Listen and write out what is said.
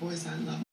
Boys I love.